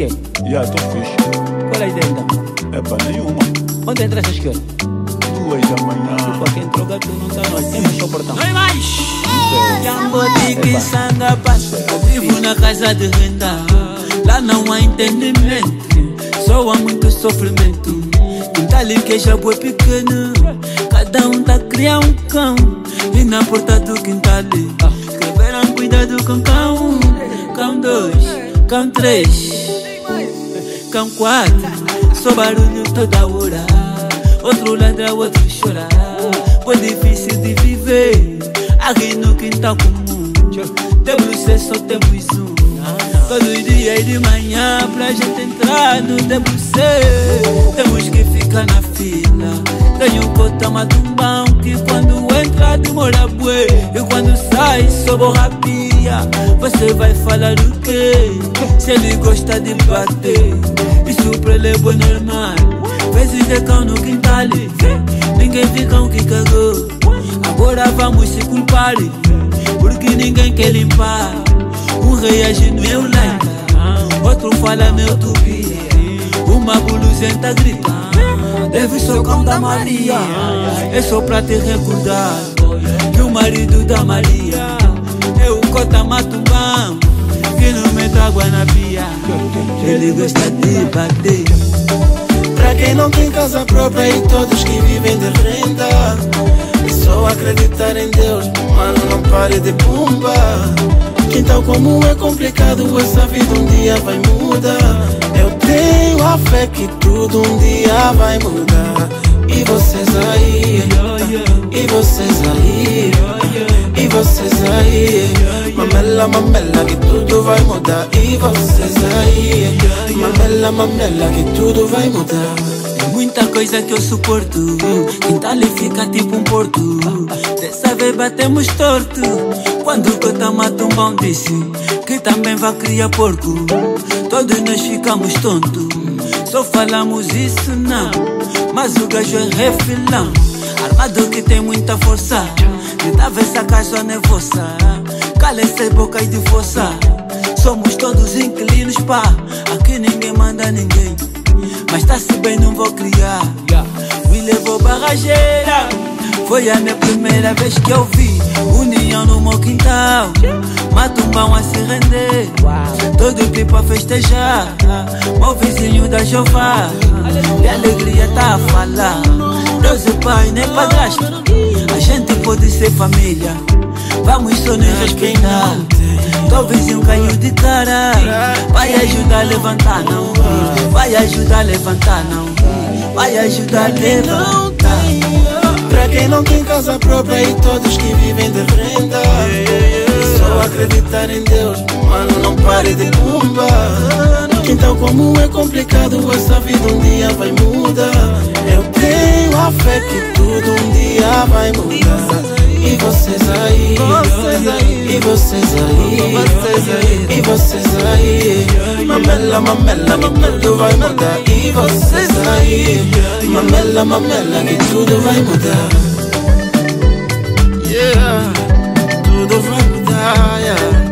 é? Já, tô fixe. Qual é a ideia então? É pra nenhuma. Onde entra essas que horas? Duas da manhã. Pô, quem entrou gato não tá nós. Mais o portão. Não é mais! Yamboti que sanga passa Vivo na casa de renda Lá não há entendimento Só há muito sofrimento Quintal que já é pequeno Cada um tá criar um cão E na porta do quintal Escreveram cuidado com cão um, Cão dois, cão três Cão quatro. Só barulho toda hora. Outro ladra, outro chora Foi difícil de viver. Aqui no quintal comum Temos só temos um Todos os dias de manhã Pra gente entrar no WC Temos que ficar na fila. Tenho cota matumbão Que quando entra demora bué. E quando sai só borra pia Você vai falar o quê? Se ele gosta de bater Isso pra ele é bom normal Vezes de cão no quintal Ninguém vê cão que cagou. Agora vamos se culpar Porque ninguém quer limpar. Um reage no meu like Outro fala meu tupi Uma buluzenta grita. Deve ser o cão da Maria. É só pra te recordar Que o marido da Maria É o cota matumbão Que não mete água na pia. Ele gosta de bater. Pra quem não tem casa própria e todos que vivem de renda É só acreditar em Deus, mano, não pare de pumba. Quintal comum é complicado, essa vida um dia vai mudar. Eu tenho a fé que tudo um dia vai mudar. E vocês aí, e vocês aí, e vocês aí Mamela, mamela, que tudo vai mudar. E vocês aí, mamela, mamela, que tudo vai mudar. Muita coisa que eu suporto. Quintal e fica tipo um porto. Dessa vez batemos torto. Quando o Cota Matumbão disse Que também vai criar porco. Todos nós ficamos tontos. Só falamos isso não Mas o gajo é refilão. Armado que tem muita força. Tenta ver se a casa não essa boca de força Somos todos inquilinos pá Aqui ninguém manda ninguém mas tá-se bem, não vou criar. Me levou barrageira. Foi a minha primeira vez que eu vi união no meu quintal. Matumbão a se render. Todo clipe a festejar. Meu vizinho da Jeová. De alegria tá a falar. Deus é pai, nem padrasto. A gente pode ser família. Vamos só nos respeitar. Teu vizinho caiu de cara Vai ajudar a levantar, não. Vai ajudar a levantar, não. Vai ajudar a levantar. Pra quem não tem casa própria e todos que vivem de renda Só acreditar em Deus, mano, não pare de pumba Quintal comum é complicado, essa vida um dia vai mudar. Eu tenho a fé que tudo um dia vai mudar E vocês aí, vocês aí, e vocês aí, vocês aí, e vocês aí. Mamela, mamela, que tudo vai mudar. E vocês aí, mamela, mamela, que tudo vai mudar. Yeah, tudo vai mudar. Yeah.